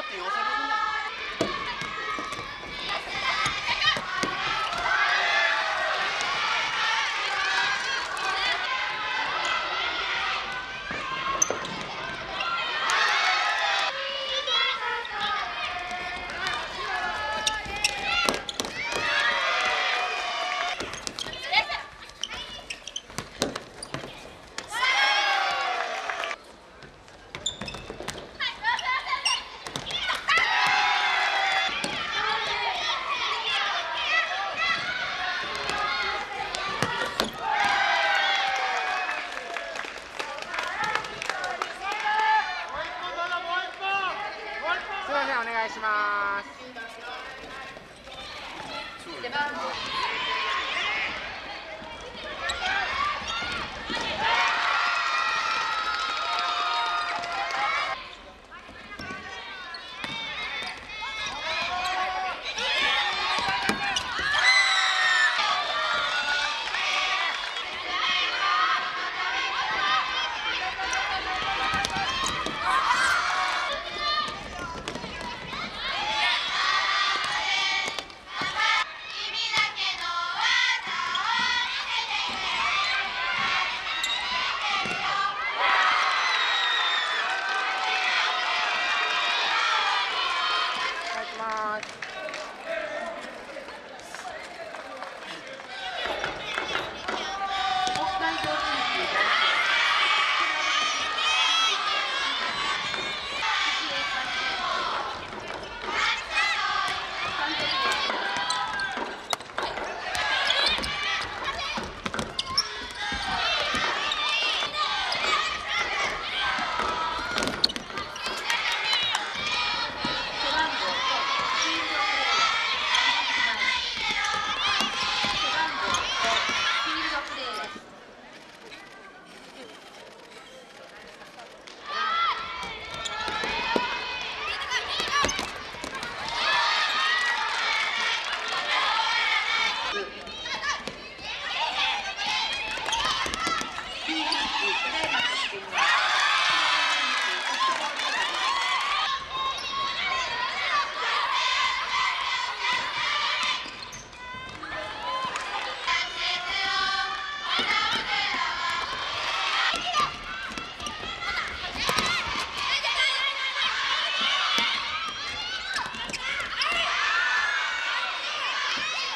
ってい。